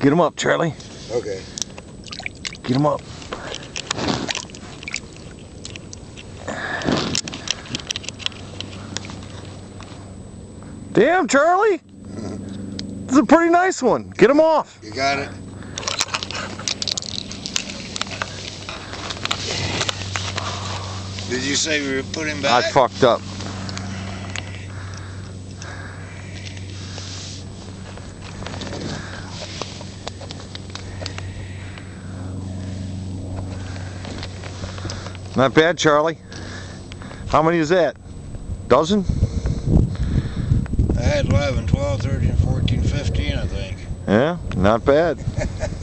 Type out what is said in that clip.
Get him up, Charlie. Okay. Get him up. Damn, Charlie. This is a pretty nice one. Get him off. You got it? Did you say we were putting back? I fucked up. Not bad, Charlie. How many is that? Dozen? I had 11, 12, 13, 14, 15, I think. Yeah, not bad.